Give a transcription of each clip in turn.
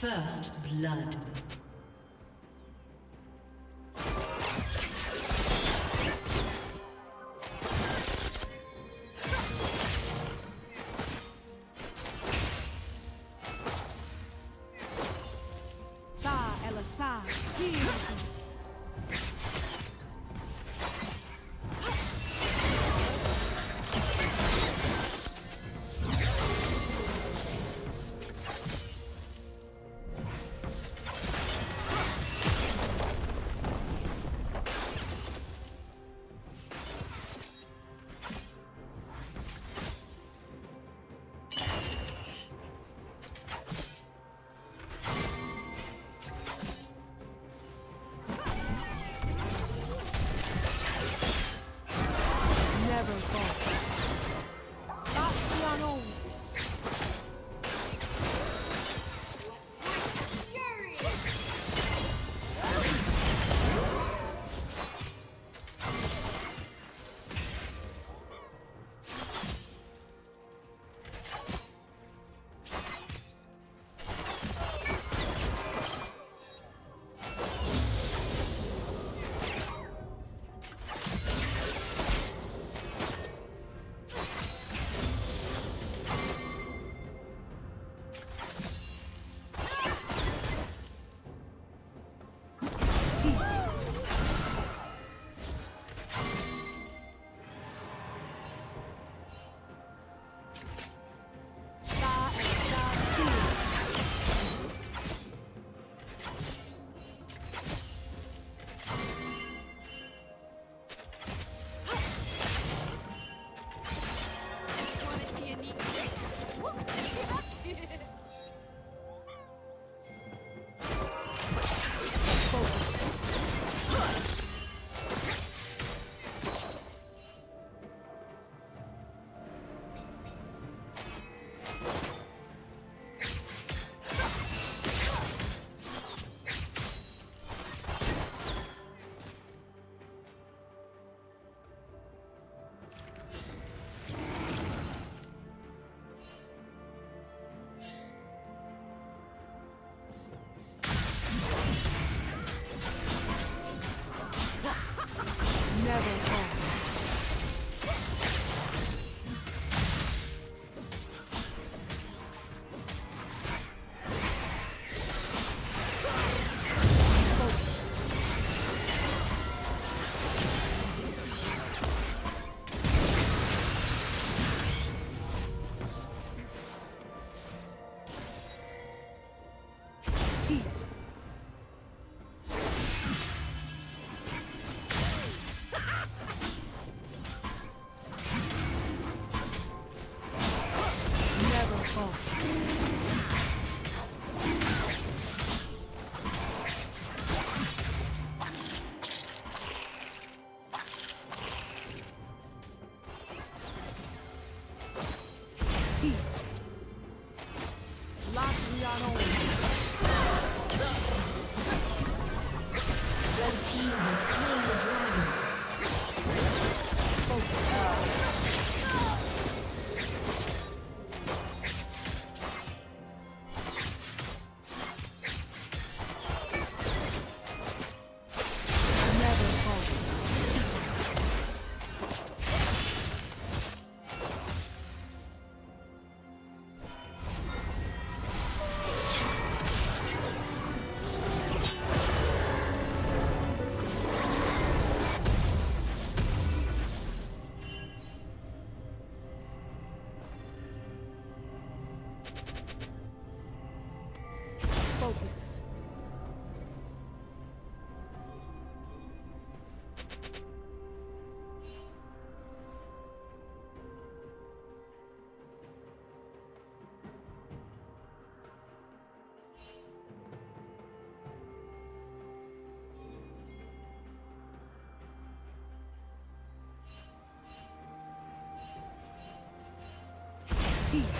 First blood. Oh. peace.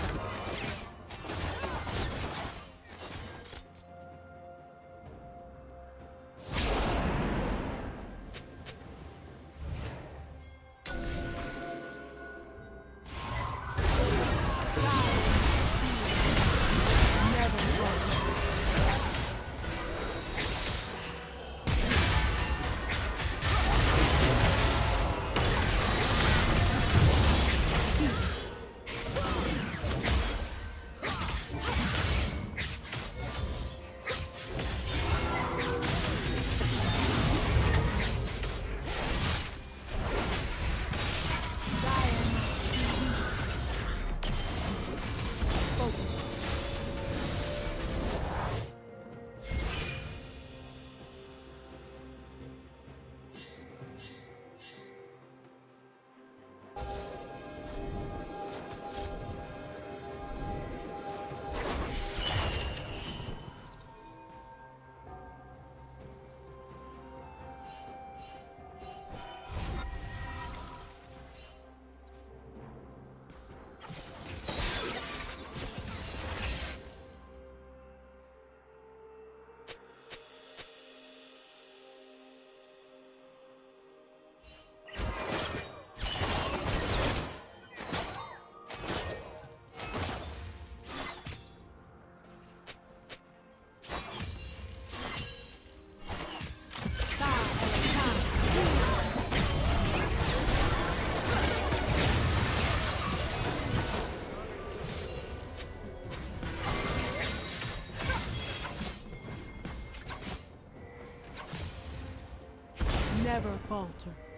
Never falter.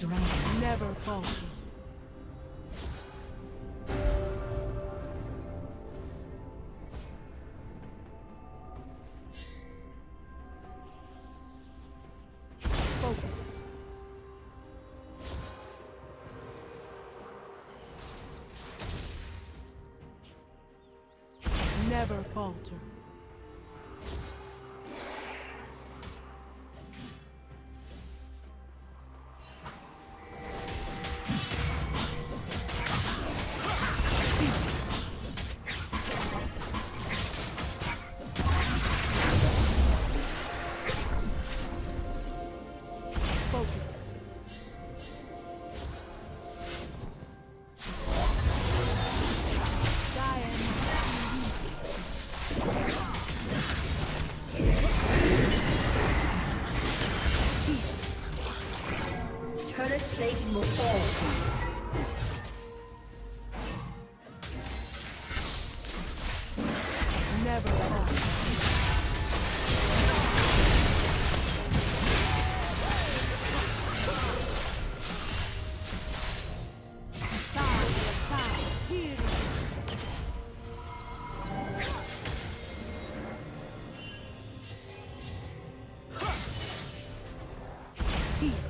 Dragon. Never falter. Peace.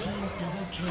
Team double kill.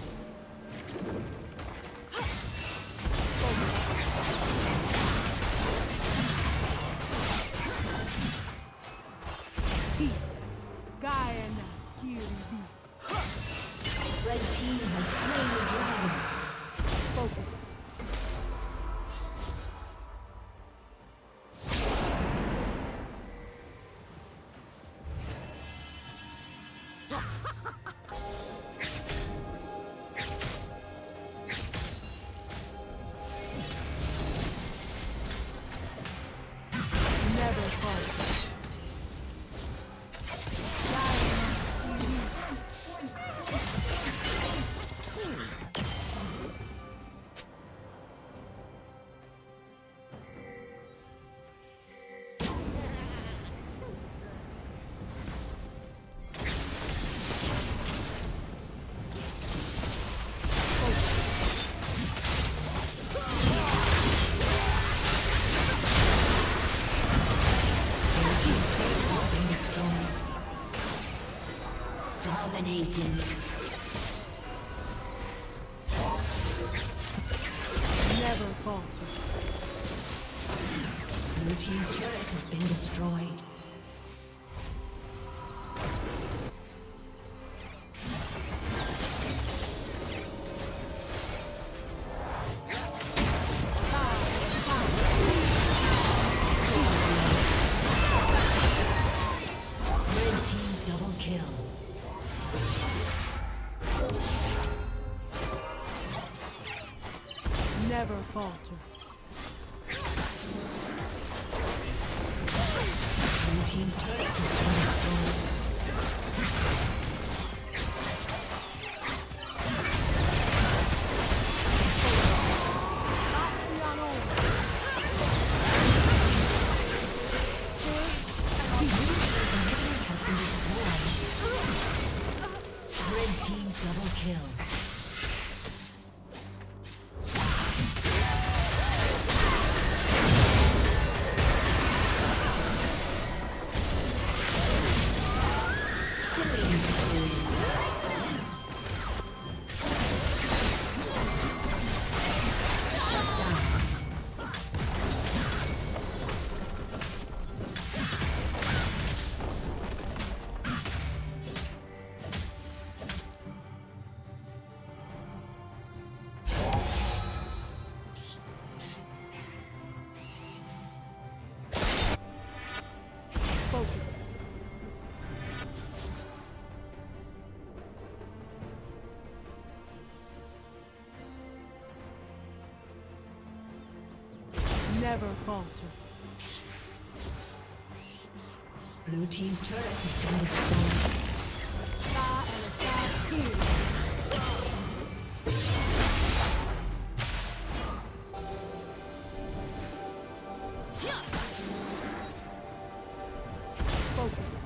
Dominating. Never falter. Blue team's turret has been destroyed. Never falter. Blue team's turret has been destroyed. Star and a star. Focus.